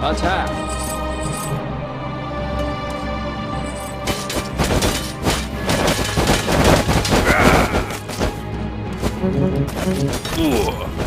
Attack! Ooh.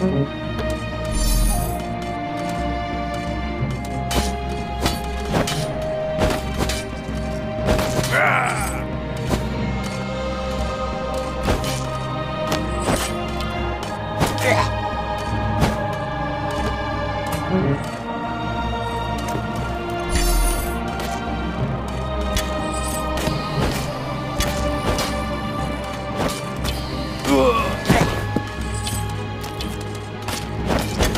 嗯。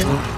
嗯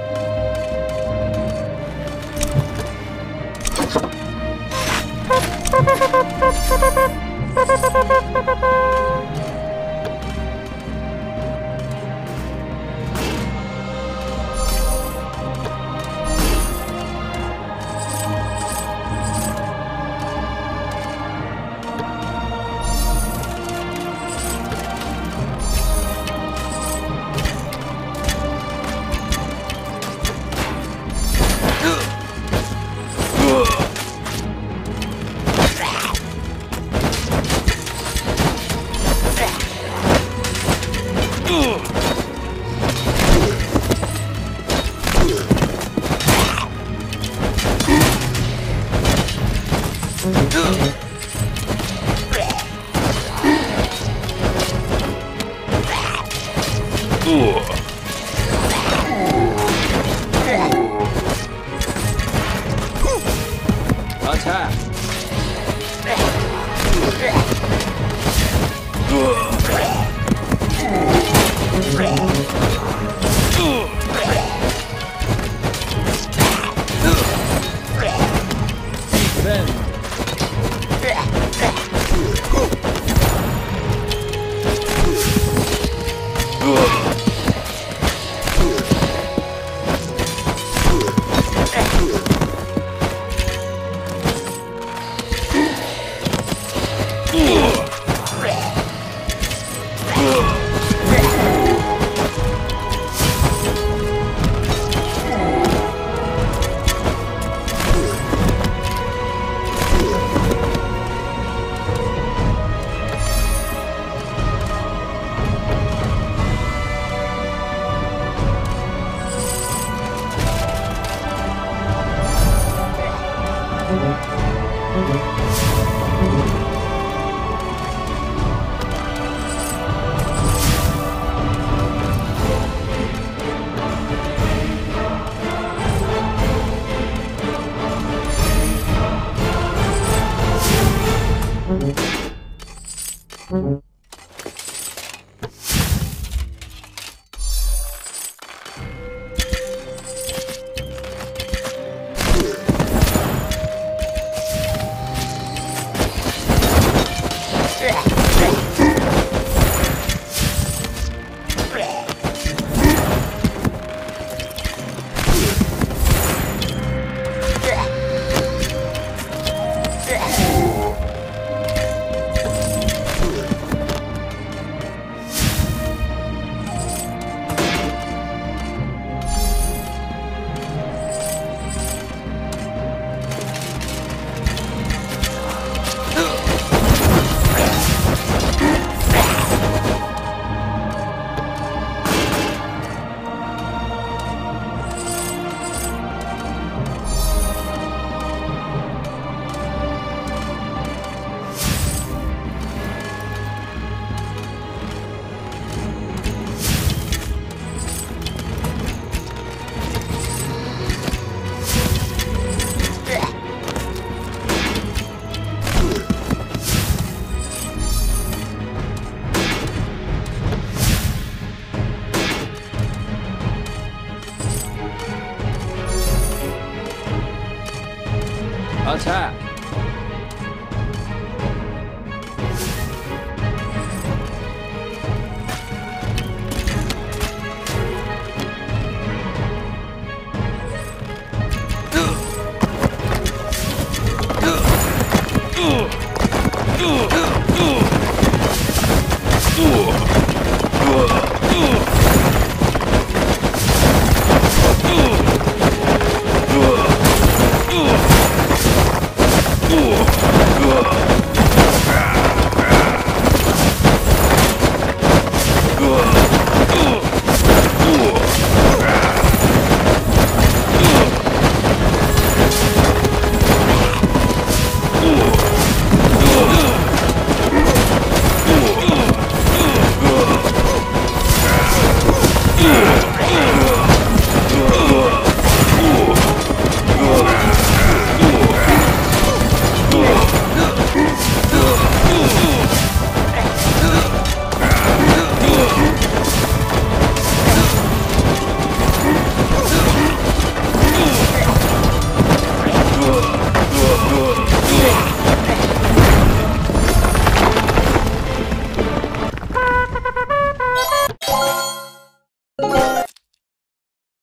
attack.